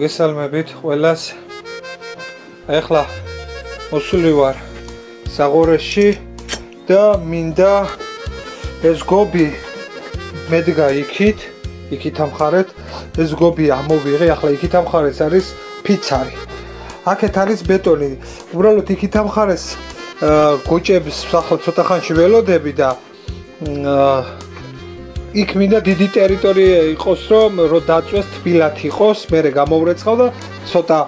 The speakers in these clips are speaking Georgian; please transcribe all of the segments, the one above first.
მოგესალმებით ყველას. ეხლა მოსული ვარ საღორეში და მინდა ეს გობი მედგა იქით, იქით ამხარეთ. ეს გობი ამოვიღე, ახლა იქით ამხარეს არის ფიცარი. აქეთ არის ბეტონი. უბრალოდ იქით ამხარეს გოჭებს ახლა ცოტა ხანში ველოდები და იქ მინდა დიდი ტერიტორია იყოს, რომ რო დაწვეს თბილად იყოს, მე გამოვრეცხავ და ცოტა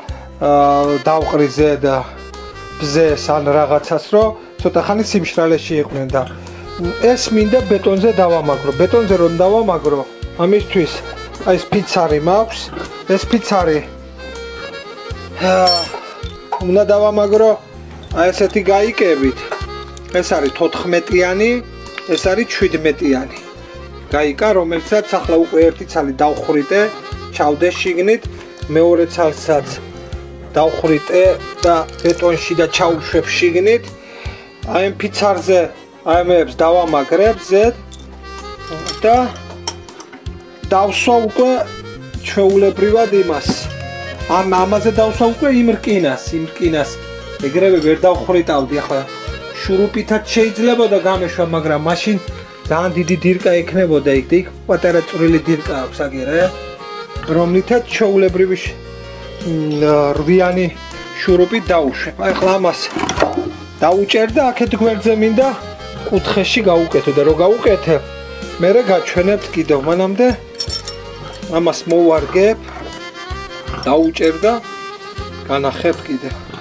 დავყრიზე და ბზეს ან რაღაცას, რომ ცოტა ხანი სიმშრალეში იყვნენ და ეს მინდა ბეტონზე დავამაგრო. ბეტონზე რომ დავამაგრო, ამისთვის აი ეს ფიცარი მაქვს, ეს ფიცარი უნდა დავამაგრო აი ესეთი გაიკებით. ეს არის 14-იანი, ეს არის 17-იანი. გაიკა, რომელსაც ახლა უკვე ერთი ცალი დავხრიტე, ჩავდე შიგნით, მეორე ცალსაც დავხრიტე და ბეტონში და ჩაუშვებ შიგნით. აი ამ ფიცარზე აი მეებს დავამაგრებ ზედ და დავსვა უკვე ჩვეულებრივად იმას. ამ ამაზე დავსვა უკვე იმ რკინას, იმ რკინას. ეგრევე ვერ დავხრიტავდი ახლა შურუპითაც შეიძლება და გამეშვა, მაგრამ მაშინ ძალიან დიდი დირკა ექნებოდა იქ და იქ პატარა წვრილი დირკა აქვს აგერე რომლითაც ჩაულებრივი რვიანი შურუპი დაუშვებ. აი ხლა ამას. დაუჭერ და აქეთ გვერდზე მინდა კუთხეში გაუკეთო და რო გაუკეთე მე რა გაჩვენებთ კიდევ მანამდე? ამას მოვარგებ დაუჭერ და განახებ კიდევ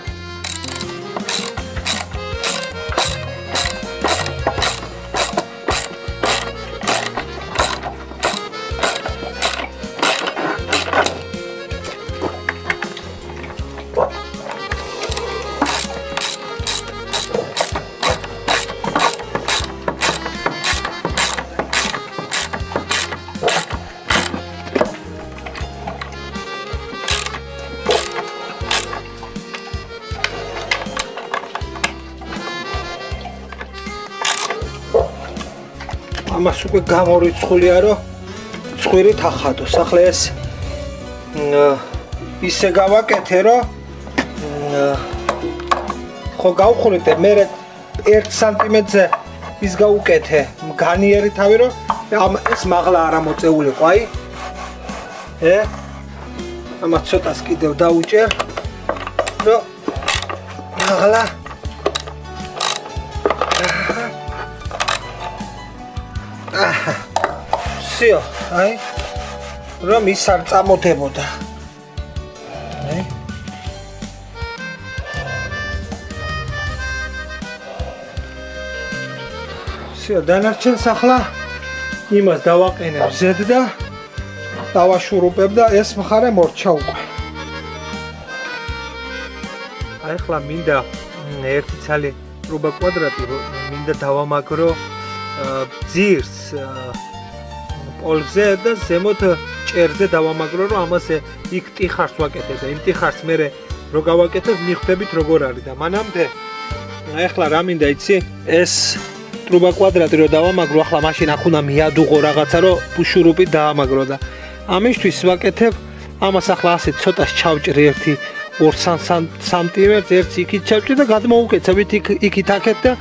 ამას უკვე გამორიცხულია რომ ცხვირი თახადოს. ახლა ეს ისე გავაკეთე რომ ხო გავხურეთე მე 1 სანტიმეტრზე ის გავუკეთე განიერი თავი რომ ამ ეს მაღლა არ ამოწეულიყო აი. ე? ამას ცოტას კიდევ დაუჭერ რომ მაღლა სიო, აი. რომ ის არ წამოთებოდა. აი. სიო, დანარჩენს ახლა იმას დავაყენებ ზედ და დავაშურუპებ და ეს მხარე მორჩა უკვე. აი ახლა მინდა ერთი ცალი რუბა კვადრატი მინდა დავამაგრო ძირს პოლზე და ზემოთ ჭერზე დავამაგრო რომ ამასე იქ ტიხარს ვაკეთებ და იმ ტიხარს მე რო გავაკეთებ მიხვდებით როგორ არის და მანამდე ახლა რა მინდა იცი ეს ტრუბა კვადრატი რო დავამაგრო ახლა მაშინ აქ უნდა მიადუღო რაღაცა რომ პუშურუპი დაამაგრო და ამისთვის ვაკეთებ ამას ახლა ასე ცოტას ჩავჭრი ერთი 2 სანტიმეტრს ერთს იქით ჩავჭრი და გადმოუკეცებით იქ იქით აქეთ და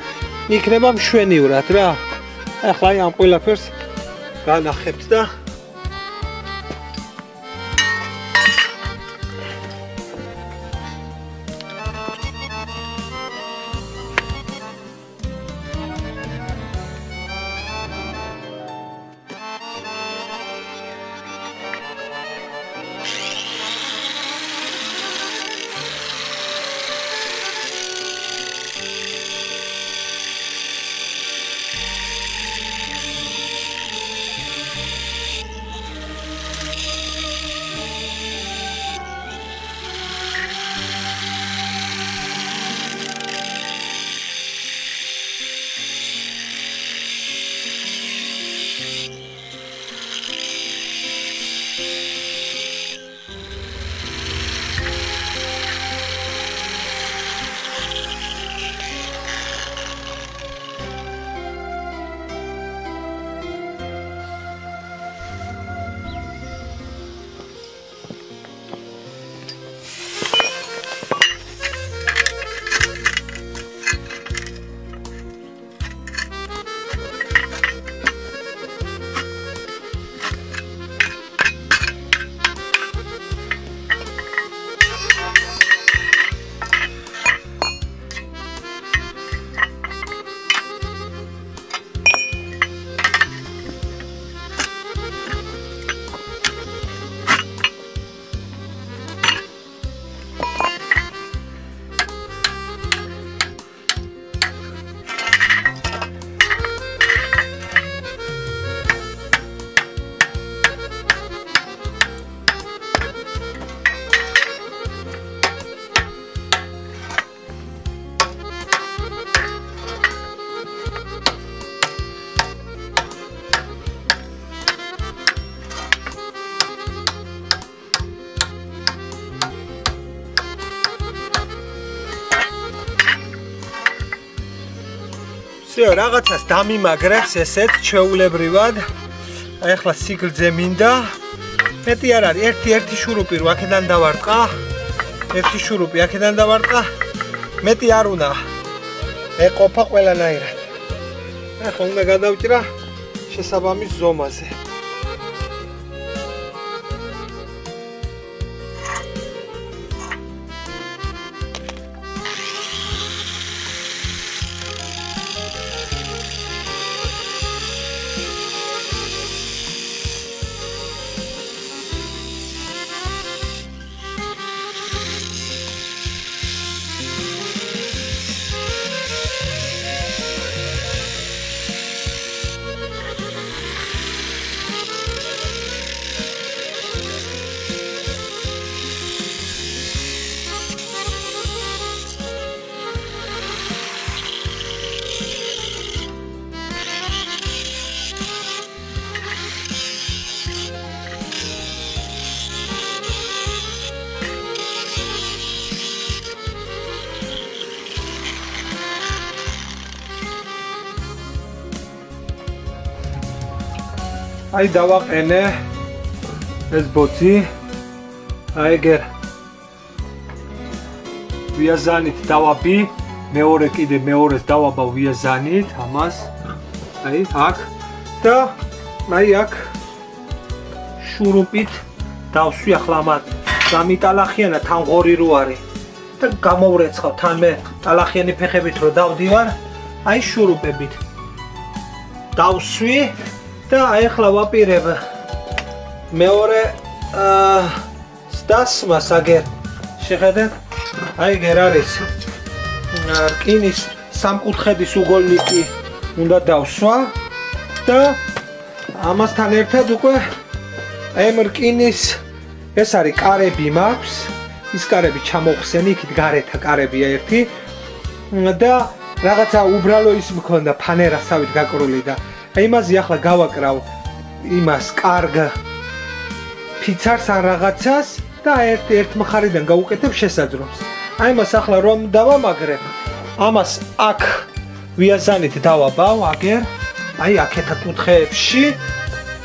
იქნება მშვენივრად რა. ახლა აი ამ ყველაფერს განახებთ და სიო, რაღაცას დამიმაგრებს ესეც ჩეულებრივად. აი ახლა სიგრძე მინდა. მეტი არ არის, ერთი ერთი შურუპი რო აქედან დავარტყა. ერთი შურუპი აქედან დავარტყა. მეტი არ უნდა. ეყოფა ყველანაირად. ახლა უნდა გადავჭრა შესაბამის ზომაზე. აი დავაყენე ეს ბოთი. აი ეგერ ვიაზანით დავაბი. მეორე კიდე მეორეს დავაბა ვიაზანით ამას. აი აქ. და აი აქ შურუპით დავსვი ახლა ამათ გამიტალახიანა თან ღორი რო არის. და გამოვრეცხავ თან მე ტალახიანი ფეხებით რო დავდივარ აი შურუპებით დავსვი და აი ახლა ვაპირებ მეორე სტასმას აგერ შეხედეთ? აი გერ არის. რკინის სამკუთხედის უგოლნიკი უნდა დავსვა და ამასთან ერთად უკვე აი რკინის ეს არის კარები მაქვს. ის კარები ჩამოხსენი იქით გარეთა კარებია ერთი და რაღაცა უბრალო ის მქონდა ფანერასავით გაკრული და აი იმაზე ახლა გავაკრავ. იმას კარგ. ფიცარს ან რაღაცას და ერთ ერთ მხარიდან გავუკეთებ შესაძრომს. აი მას ახლა რომ დავამაგრებ, ამას აქ ვიაზანით დავაბავ აგერ, აი აქეთა კუთხეებში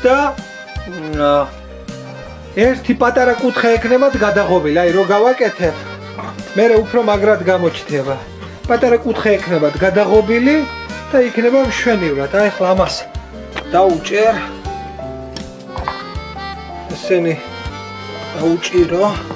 და ერთი პატარა კუთხე ეკნებათ გადაღობილი, აი რო გავაკეთებ, მე უფრო მაგრად გამოჩნდება. პატარა კუთხე ეკნებათ გადაღობილი და იქნება მშვენივრად. აი ახლა ამას დაუჭერ. ესენი დაუჭირო.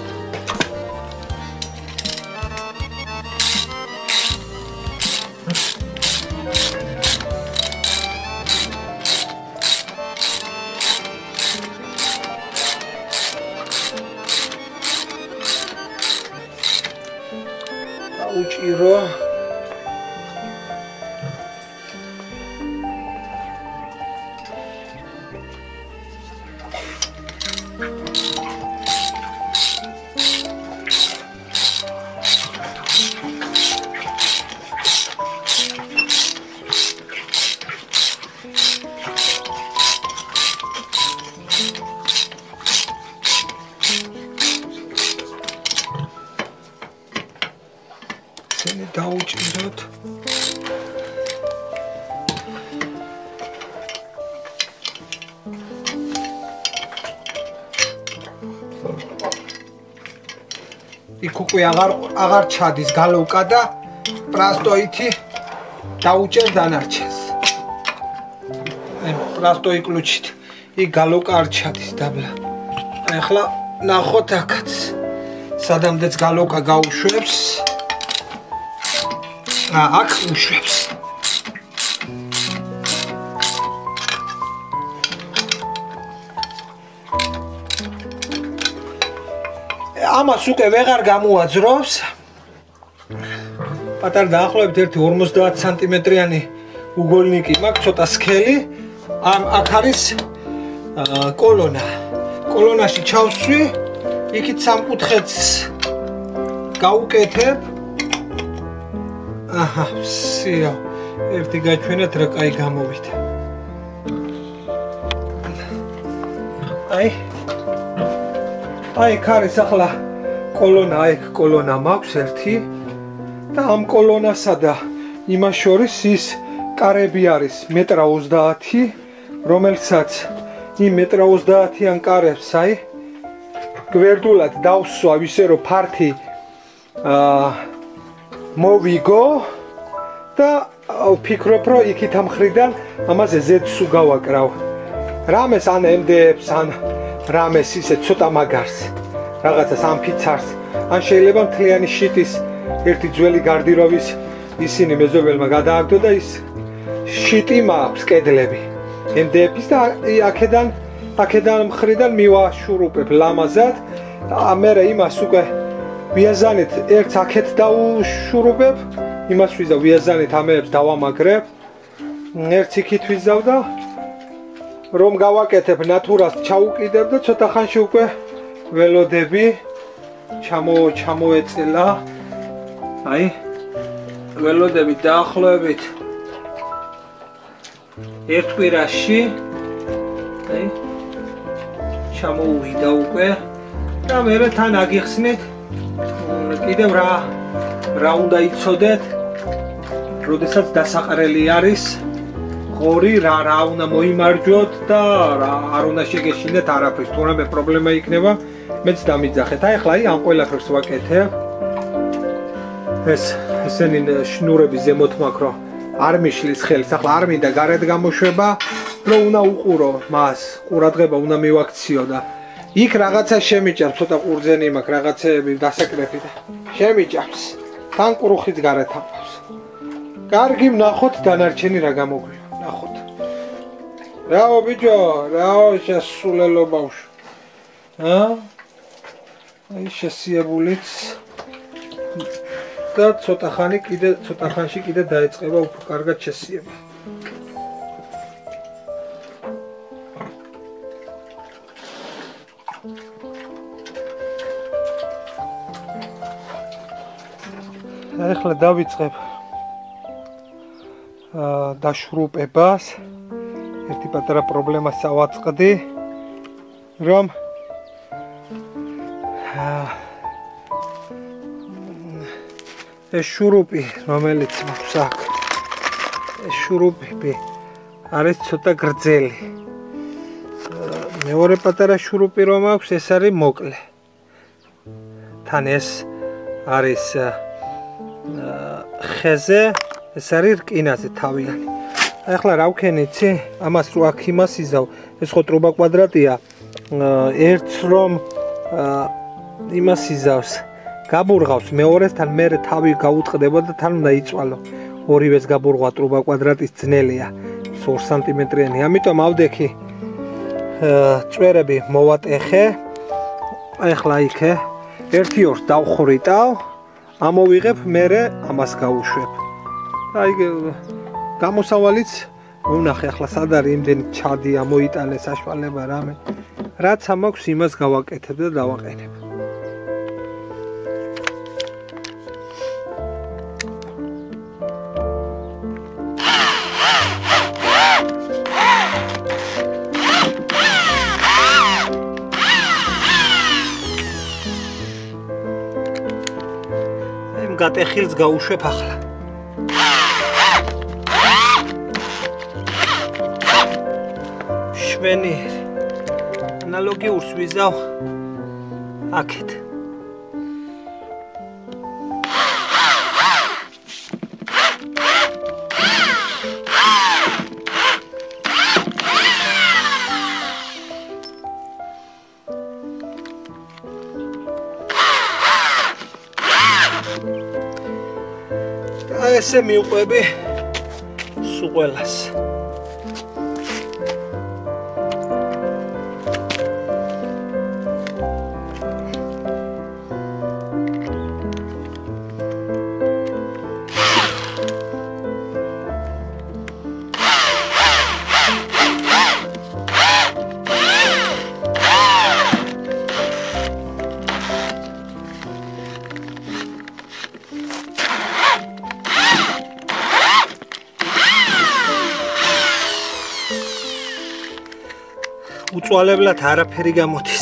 დაუჭიროთ. იქ უკვე აღარ აღარ ჩადის გალოკა და პრასტოითი დაუჭერ დანარჩენს. აი პრასტოი კლუჩით იქ გალოკა არ ჩადის დაბლა. ახლა ნახოთ აქაც. სადამდეც გალოკა გაუშვებს. აქ უშვებს. ამას უკვე ვეღარ გამოაძრობს. პატარ დაახლოებით 1.50 სანტიმეტრიანი უგოლნიკი მაქვს, ცოტა სქელი. ამ აქ არის კოლონა. კოლონაში ჩავსვი, იქით სამკუთხედს გაუკეთებ. აჰა, სია. ერთი გაჩვენეთ რა კაი გამოვიდა. აი. აი, ქარის ახლა კოლონა, აი, კოლონა მაქვს ერთი და ამ კოლონასა და იმას შორის ის კარები არის მეტრა 30, რომელსაც იმ მეტრა 30-იან კარებს აი გვერდულად დავსვა ისე რომ ფართი აა მოვიგო და ვფიქრობ რომ იქით ამხრიდან ამაზე ზედს უგავაკრავ. რამეს ან MDF-ს ან რამეს ისე ცოტა მაგარს, რაღაცას ამ ფიცარს, ან შეიძლება მთლიანი შიტის ერთი ძველი გარდიროვის ისინი მეზობელმა გადააგდო და ის შიტი მაქვს კედლები. MDF-ის და აქედან აქედან მხრიდან მივაშურუპებ ლამაზად. ამერე იმას უკვე ვიაზანით ერთს აქეთ დაუშურუპებ. იმას ვიზა ვიაზანით ამეებს დავამაგრებ. ერთს იქით ვიზავ და რომ გავაკეთებ ნატურას ჩაუკიდებ და ცოტა ხანში უკვე ველოდები ჩამო ჩამოეწელა. აი ველოდები დაახლოებით ერთ კვირაში აი ჩამოუვიდა უკვე და მე თან აგიხსნით კიდევ რა რა უნდა იცოდეთ? როდესაც დასაყრელი არის ღორი რა რა უნდა მოიმარჯოთ და რა არ უნდა შეგეშინდეთ არაფერს თუ რამე პრობლემა იქნება მეც დამიძახეთ. აი ახლა აი ამ ყველაფერს ვაკეთებ ეს ესენი შნურები ზემოთ მაქრო არ მიშლის ხელს. ახლა არ მინდა გარეთ გამოშვება რომ უნდა უყურო მას. ყურადღება უნდა მივაქციო და იქ რაღაცა შემიჭარ ცოტა ყურძენი მაქვს რაღაცეები დასაკრეფი და შემიჭარს თან ყრუხიც გარეთ აფავს კარგი ვნახოთ დანარჩენი რა გამოგვია ნახოთ. რაო ბიჭო რაო შესულელო ბავშვ ა აი შესიებულიც. და ცოტა ხანი კიდე ცოტა ხანში კიდე დაეწყება უფრო კარგად შესიება ახლა დავიწყებ აა დაშრუპებას. ერთი პატარა პრობლემა სავაწყდი, რომ აა ეს შურუპი, რომელიც მაქვს აქ, ეს შურუპი არის ცოტა გრძელი. მეორე პატარა შურუპი რომ აქვს, ეს არის მოკლე. თან ეს არის აა ხეზე ეს არის რკინაზე თავიანი. ახლა რა ვქენი ცი? ამას რო აქ იმას იზავ, ეს ხო ტრუბა კვადრატია. ერთს რომ იმას იზავს, გაბურღავს მეორესთან მე თავი გაუწყდება და თან უნდა იწვალო. ორივეს გაბურღვა ტრუბა კვადრატის ძნელია. 2 სანტიმეტრიანი. ამიტომ ავდექი წვერები მოვატეხე. ახლა იქე. ერთი ორს დავხრიტავ. ამოვიღებ, მე ამას გავუშვებ. აი გამოსავალიც ვნახე ახლა სად არის იმდენ ჩადი ამოიტანე საშუალება რამე. რაც ამაქვს იმას გავაკეთებ და დავაყენებ. გატეხილს გაუშვებ ახლა. შვენი ანალოგიურს ვიზავ აქეთ. se me mueve suelas. უწვალებლად არაფერი გამოდის.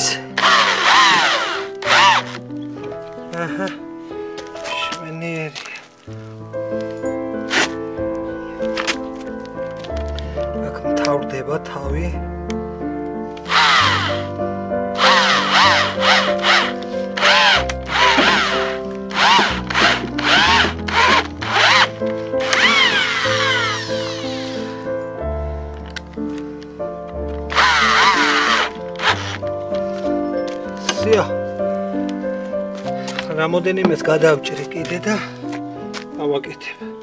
რამოდენიმეს გადავჭრი კიდე და ავაკეთებ.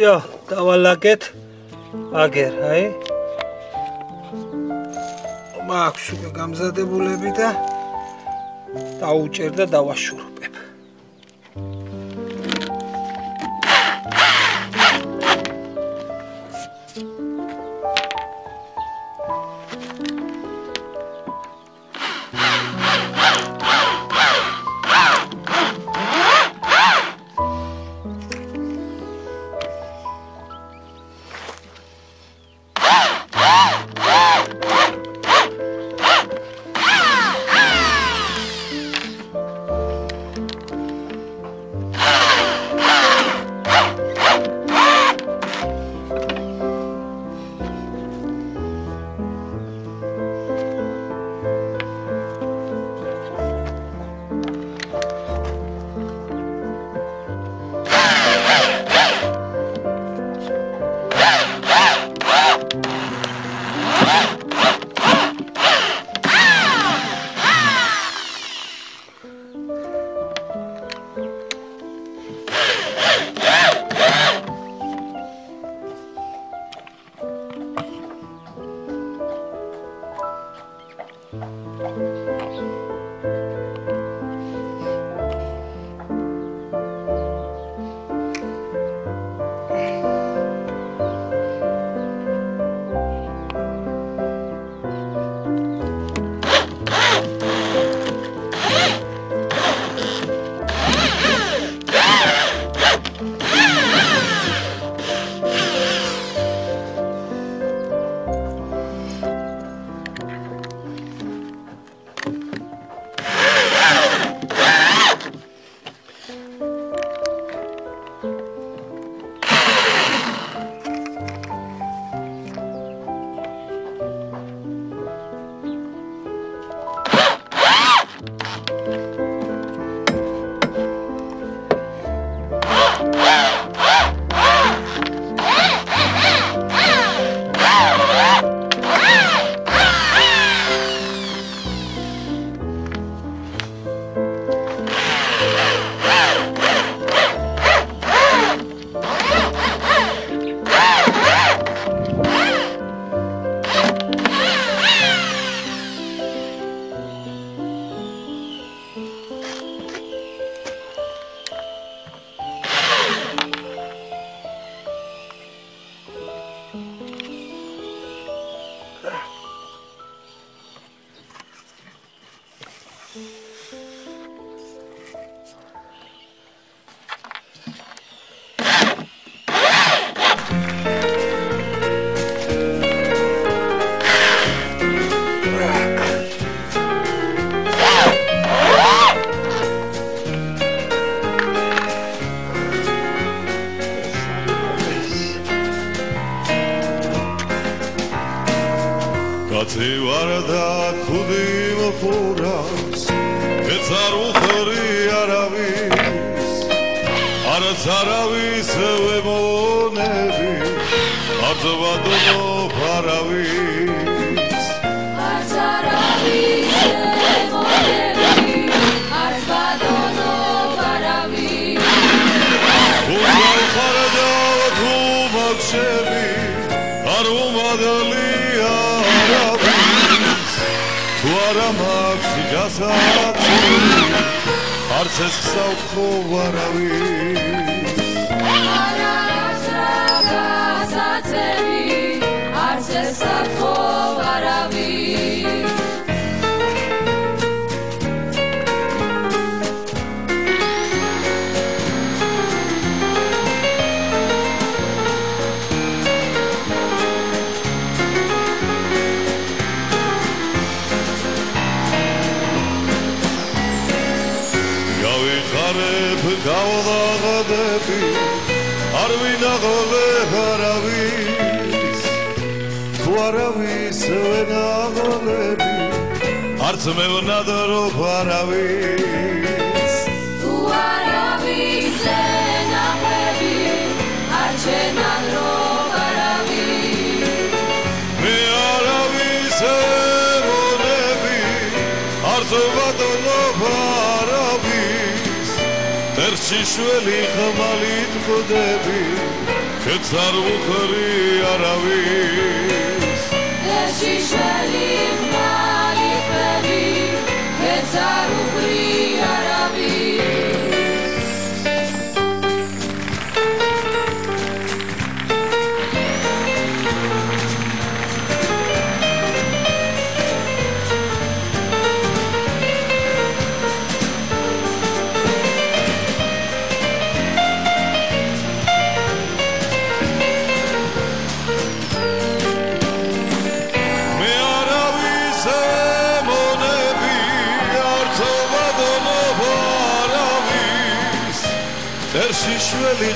იო, დავალაგეთ აგერ, აი. მაქვს უკვე გამზადებულები და დაუჭერ და დავაშურებებ. ფარავის არც არავის ვემონები აძვადო ფარავის უბალ ხარდა თუ მოხები არ უმადლია არავის. თუ არა მაქვს გასაცი არც ეს საუთხო არავის არც მე ვნადრო არავის თუ არავის ნახვები არ ჩენან რო არავის მე არავის ემონები არც ვადონო არავის ერჩიშველი ხმალით ხდები კეც არ უხრი არავის ეშიშველი ხმალი ხები ეცარ უხრი არავის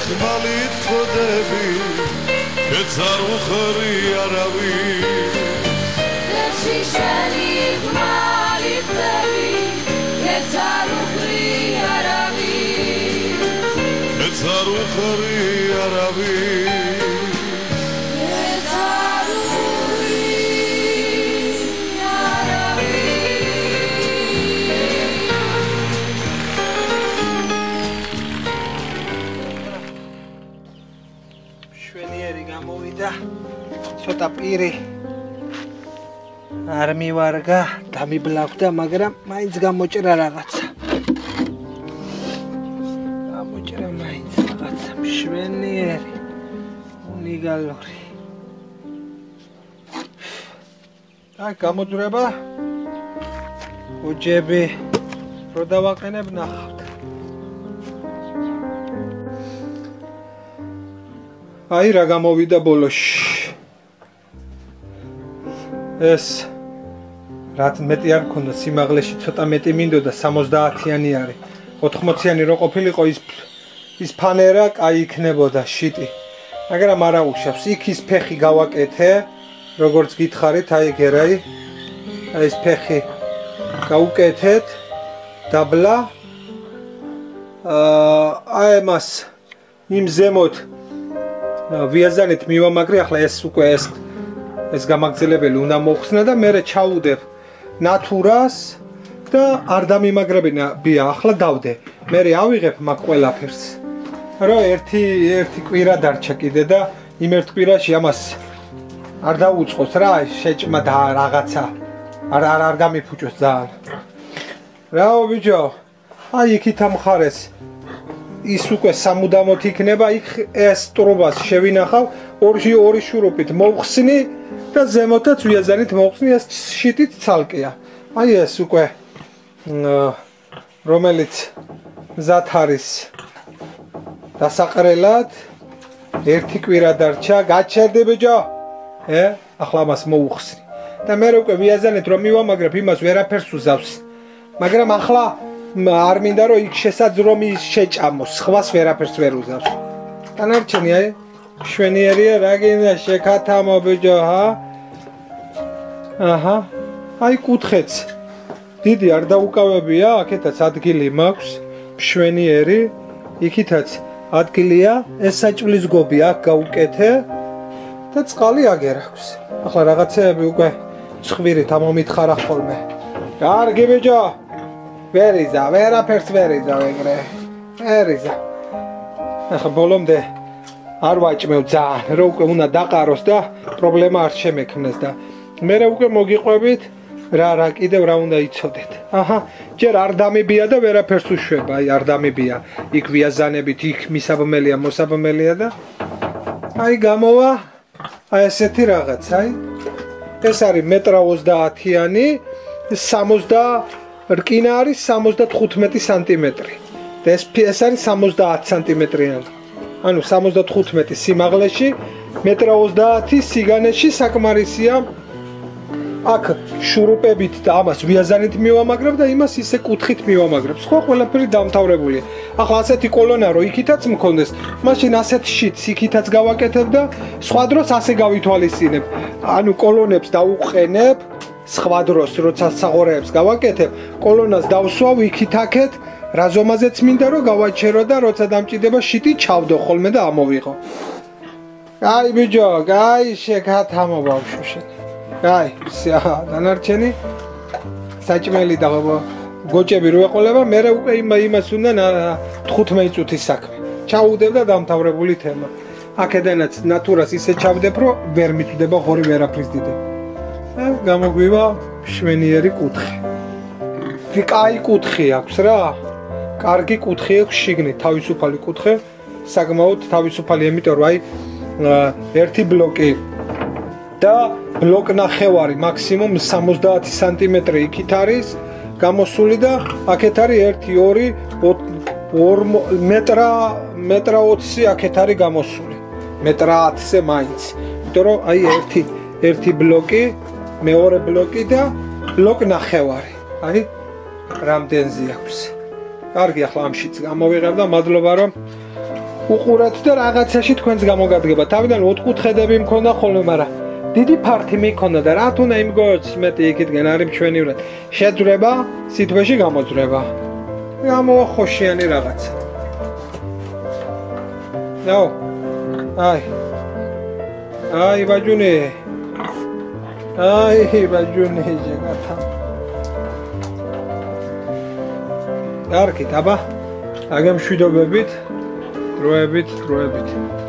ხმალით ხდები კეც არ უხრი არავის ეშიშველი ხმალი ხები ეცარ უხრი არავის კეც არ უხრი არავის ცოტა პირი არ მივარგა დამიბლავდა მაგრამ მაინც გამოჭრა რაღაცა. გამოჭრა მაინც რაღაცა. შვენიერი უნიგალური. აი გამოძრება ოჯები. რო დავაყენებ ნახავთ. აი რა გამოვიდა ბოლოში ეს რაც მეტი არ მქონდა სიმაღლეში ცოტა მეტი მინდოდა 70-იანი არის. 80-იანი რო ყოფილიყო ის ის ფანერა კაი იქნებოდა შიტი. მაგრამ არა უშავს იქ ის ფეხი გავაკეთე როგორც გითხარით აი გერაი აი ეს ფეხი გაუკეთეთ დაბლა. აი მას იმ ზემოთ ვიაზანით მივამაგრე ახლა ეს უკვე ეს ეს გამაგრძელებელი უნდა მოხსნა და მე ჩაუდებ ნატურას და არ დამიმაგრებინა ბია ახლა დავდე. მე ავიღებ მაგ ყველაფერს. რა ერთი ერთი კვირა დარჩა კიდე და იმ ერთ კვირაში ამას არ დაუწყოს რა შეჭმა და რაღაცა. არ არ არ გამიფუჭოს ძალიან. რაო ბიჭო? აი იქით ამხარეს ის უკვე სამუდამოდ იქნება იქ ეს ტრუბას შევინახავ ორი ორი შურუპით მოვხსნი და ზემოთაც ვიაზანით მოვხსნი ეს შიტით ცალკეა. აი ეს უკვე რომელიც მზად არის დასაყრელად ერთი კვირა დარჩა გაჩერდი ბიჭო ე? ახლა მას მოუხსნი. და მე უკვე ვიაზანეთ რომ მივამაგრებ იმას ვერაფერს უზავს. მაგრამ ახლა არ მინდა რომ იქ შესაძრომი შეჭამოს სხვას ვერაფერს ვერ უზავს. დანარჩენი აი შვენიერია რა გინდა შეკათამო ბიჭო ჰა აჰა. აი კუთხეც. დიდი არ დაუკავებია, აქეთაც ადგილი მაქვს, მშვენიერი. იქითაც ადგილია, ეს საჭვლის გობი აქ გაუკეთე და წყალი აგერ აქვს. ახლა რაღაცეები უკვე ცხვირით ამომითხარა ხოლმე. კარგი ბიჭო. ვერიზა, ვერაფერს ვერიზა ეგრე. ვერიზა. ახლა ბოლომდე არ ვაჭმევ ძალიან, რომ უკვე უნდა დაყაროს და პრობლემა არ შემექმნეს და მე უკვე მოგიყვებით რა რა კიდევ რა უნდა იცოდეთ. აჰა, ჯერ არ დამებია და ვერაფერს უშვება, აი არ დამებია. იქ ვიაზანებით, იქ მისაბმელია, მოსაბმელია და აი გამოვა აი ესეთი რაღაც, აი ეს არის მეტრა 30-იანი, 60 რკინა არის 75 სანტიმეტრი. და ეს ეს არის 70 სანტიმეტრიანი. ანუ 75 სიმაღლეში, მეტრა 30 სიგანეში საკმარისია აქ შურუპებით და ამას ვიაზანით მივამაგრებ და იმას ისე კუთხით მივამაგრებ. სხვა ყველაფერი დამთავრებულია. ახლა ასეთი კოლონა რო იქითაც მქონდეს, მაშინ ასეთ შიც იქითაც გავაკეთებ და სხვა დროს ასე გავითვალისწინებ. ანუ კოლონებს დაუყენებ, სხვა დროს როცა საღორეებს გავაკეთებ, კოლონას დავსვავ იქით-აქეთ, რაზომაზეც მინდა რომ გავაჩერო და როცა დამჭიდება შიტი ჩავდო ხოლმე და ამოვიღო. აი ბიჭო, აი შეკათამო ბავშვი აი, სა, დანარჩენი საჭმელი და გოჭები რო ეყოლება, მე უკვე იმა იმას უნდა 15 წუთის საქმე. ჩაუდებ და დამთავრებული თემა. აქედანაც ნატურას ისე ჩავდებ, რომ ვერ მithდება ღორი ვერაფრის დიდება. ა გამოგვივა შვენიერი კუთხე. ვიკაი კუთხე აქვს რა. კარგი კუთხე აქვს შიგნით, თავისუფალი კუთხე. საკმაოდ თავისუფალი, იმიტომ რომ აი ერთი ბლოკი და ბლოკნახევარი მაქსიმუმ 70 სანტიმეტრი იქით არის გამოსული და აქეთ არის 1 2 2 მეტრა მეტრა 20 აქეთ არის გამოსული. მეტრა 10-ზე მაინც. იმიტომ რომ აი ერთი ერთი ბლოკი მეორე ბლოკი და ბლოკნახევარი აი რამდენზე აქვს კარგი ახლა ამშიც გამოვიღებ და მადლობა რომ უყურეთ და რაღაცაში თქვენს გამოგადგება. თავიდან 4 კუთხედები მქონდა ხოლმე მაგრამ დიდი ფართი მიქონდა და რა თუნდა იმგოც მეტი იქითგან არის ჩვენივრად შეძრება სიტყვაში გამოძრება. გამოვა ხოშიანი რაღაც ნო აი. აი ბაჯუნი. აი ბაჯუნი ჯეგათა კარგი დაბა აგემშვიდობებით დროებით დროებით